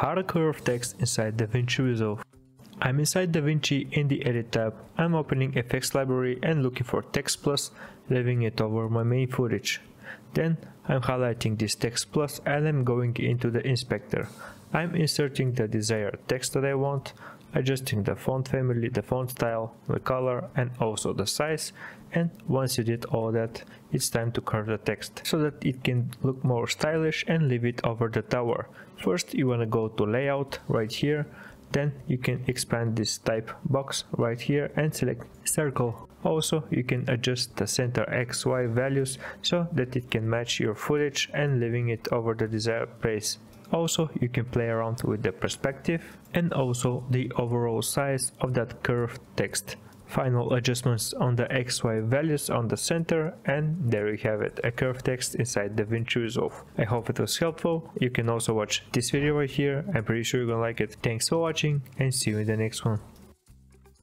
how to curve text inside DaVinci Resolve. I'm inside DaVinci in the Edit tab. I'm opening FX library and looking for Text Plus, leaving it over my main footage. Then I'm highlighting this Text Plus and I'm going into the inspector. I'm inserting the desired text that I want, adjusting the font family, the font style, the color and also the size and once you did all that it's time to curve the text so that it can look more stylish and leave it over the tower. First you wanna go to layout right here then you can expand this type box right here and select circle. Also, you can adjust the center XY values so that it can match your footage and leaving it over the desired place. Also, you can play around with the perspective and also the overall size of that curved text. Final adjustments on the XY values on the center and there you have it, a curved text inside DaVinci Resolve. I hope it was helpful. You can also watch this video right here. I'm pretty sure you're gonna like it. Thanks for watching and see you in the next one.